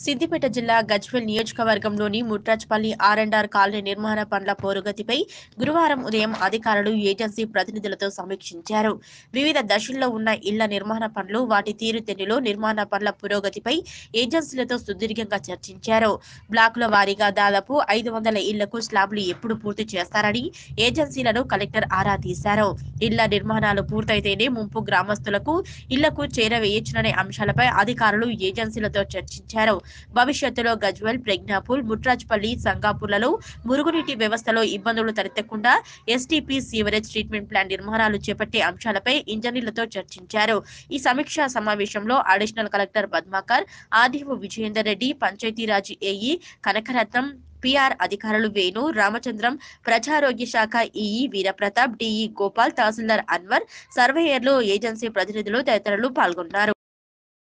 సిద్దిపేట జిల్లా గజ్వెల్ నియోజకవర్గంలోని Mutrajpalli R and R colony నిర్మాణ పనుల పురోగతిపై గురువారం ఉదయం అధికారులు ఏజెన్సీ ప్రతినిధులతో సమీక్షించారు. వివిధ దశల్లో ఉన్న ఇళ్ళ నిర్మాణ పనులు వాటి తీరుతెన్నులో నిర్మాణ పనుల పురోగతిపై ఏజెన్సీలతో సుదీర్ఘంగా చర్చించారు. బ్లాకుల వారీగా దాదాపు ఐదు వందల ఇళ్ళకు స్లాబ్లు ఎప్పుడు పూర్తి చేస్తారని ఏజెన్సీలను కలెక్టర్ ఆరా తీశారు. ఇళ్ళ నిర్మాణాలు పూర్తయితేనే ముంపు గ్రామస్తులకు ఇళ్ళకు చేరవేయచ్చుననే అంశాలపై అధికారులు ఏజెన్సీలతో చర్చించారు. భవిష్యత్తులో గజ్వెల్ ప్రజ్ఞాపూల్ ముట్రాజ్పల్లి సంగాపూర్లలో మురుగునీటి వ్యవస్థలో ఇబ్బందులు తలెత్తకుండా ఎస్టీపీ సీవరేజ్ ట్రీట్మెంట్ ప్లాంట్ నిర్మాణాలు చేపట్టే అంశాలపై ఇంజనీర్లతో చర్చించారు. ఈ సమీక్షా సమావేశంలో additional collector Padmakar RDO Vijayender Reddy Panchayati Raj AE Kanakaratnam PR అధికారులు వేణు రామచంద్రం ప్రజారోగ్య శాఖ ఈఈ వీరప్రతాప్ డిఈ గోపాల్ తహసీల్దార్ అన్వర్ సర్వేయర్లు ఏజెన్సీ ప్రతినిధులు తదితరులు పాల్గొన్నారు.